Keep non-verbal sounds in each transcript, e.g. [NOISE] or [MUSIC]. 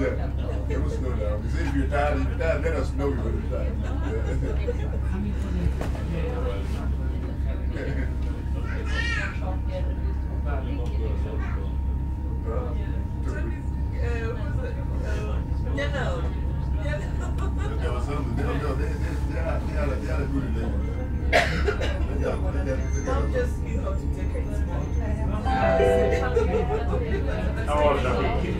Yeah, it was snow down. Because if you're tired, if you're let us know you're tired. Not just, you know, to decorate small. Ja, trafiken på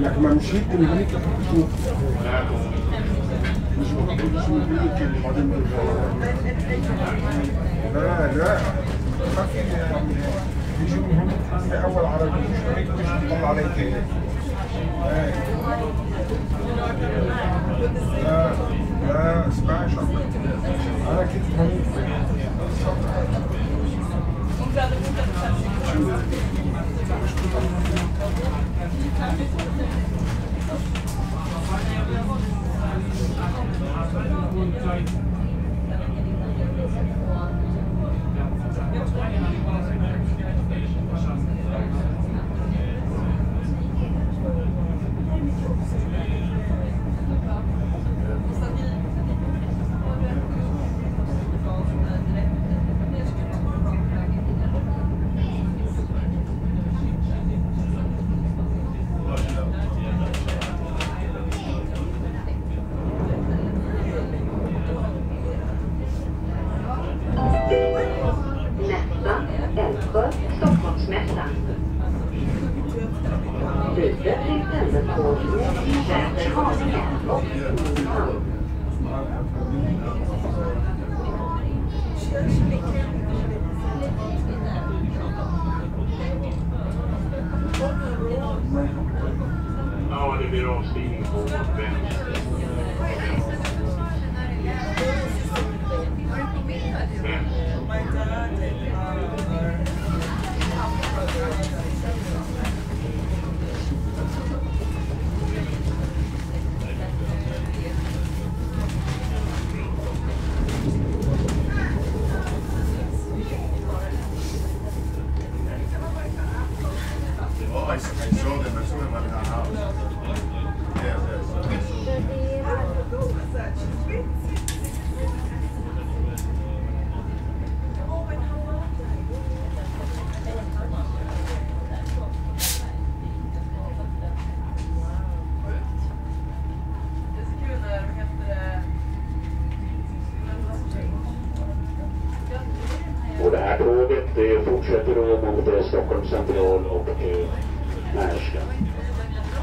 لكن ما مشيت من هناك مش مش ممكن بعدين لا خفي يجوا من أول عربي مش هيك مش بيطلع عليك تاني. لا لا اسمعش أنا كنت هموت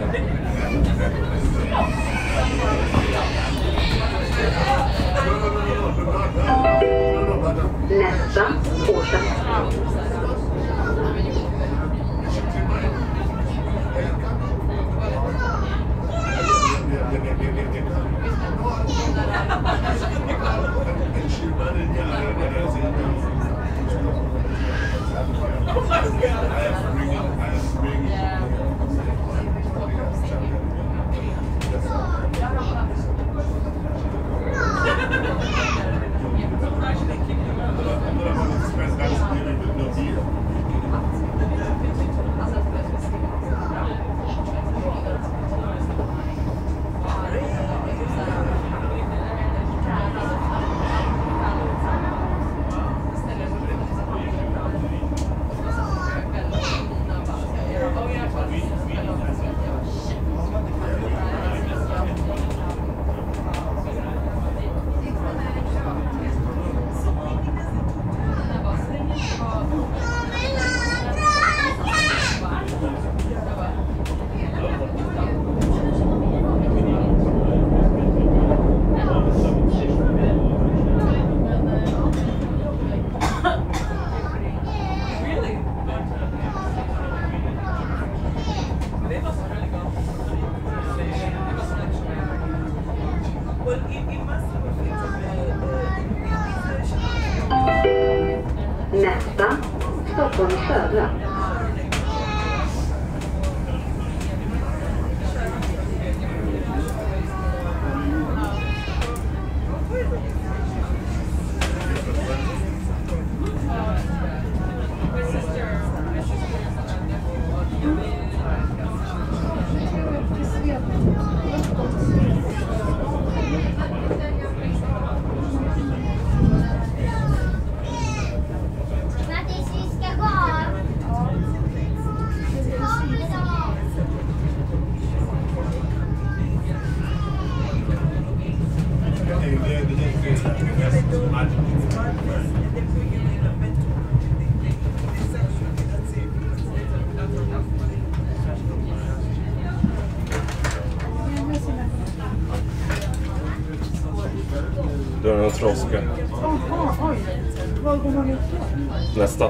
Yeah. [LAUGHS] Let's stop.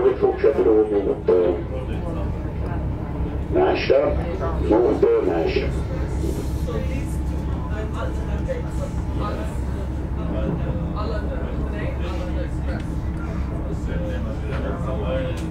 وجهه بشكل وجهه قدام نعشة مو قدام نعشة Allah'ın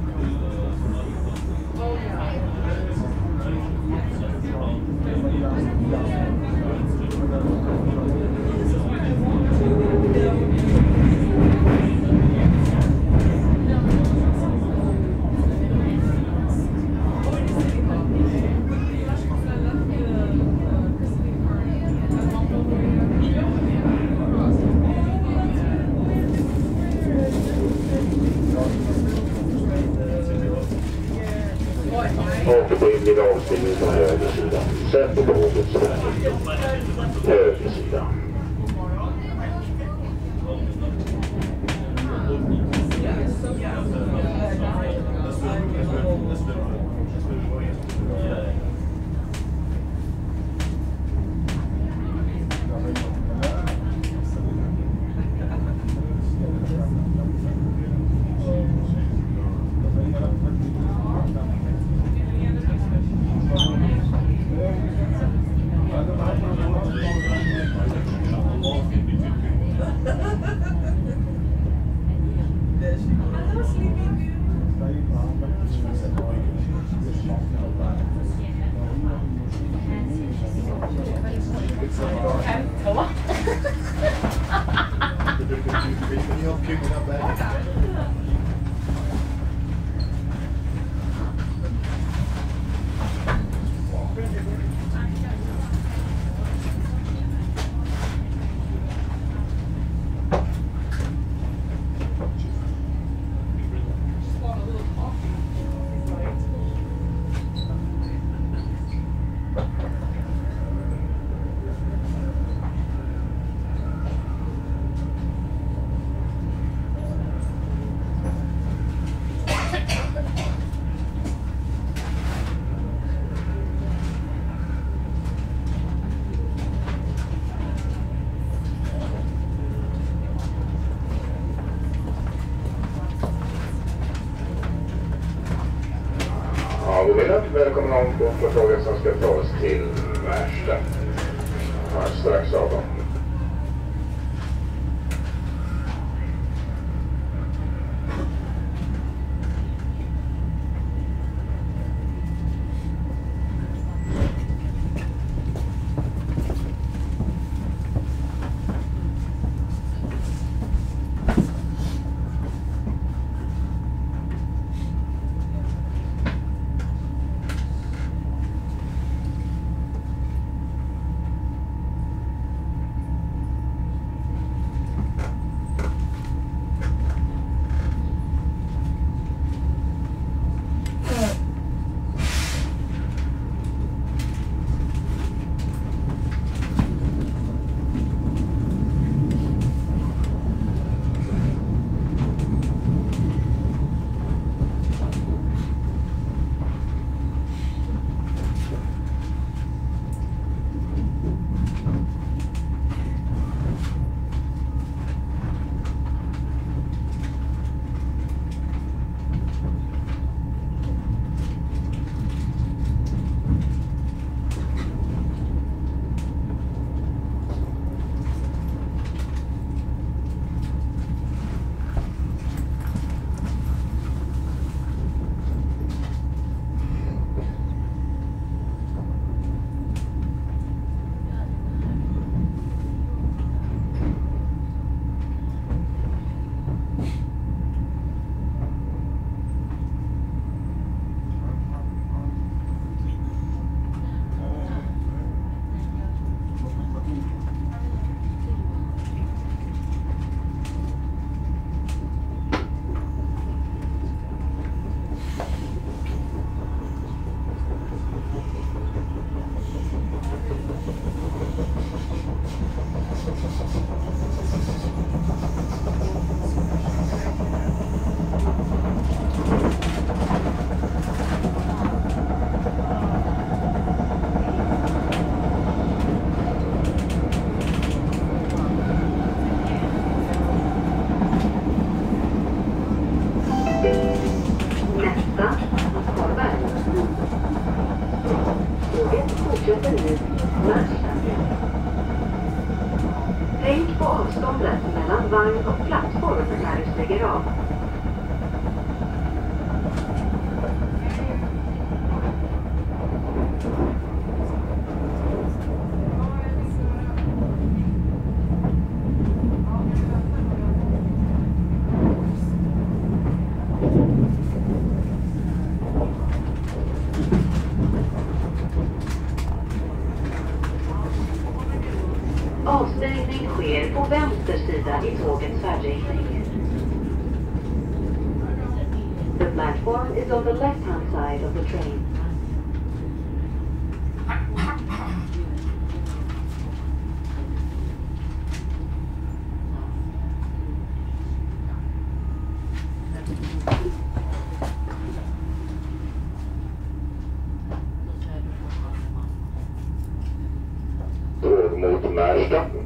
lilla avstigningen från höger sida. Sätt på tåget så. Höger. The platform is on the left-hand side of the train. Meister.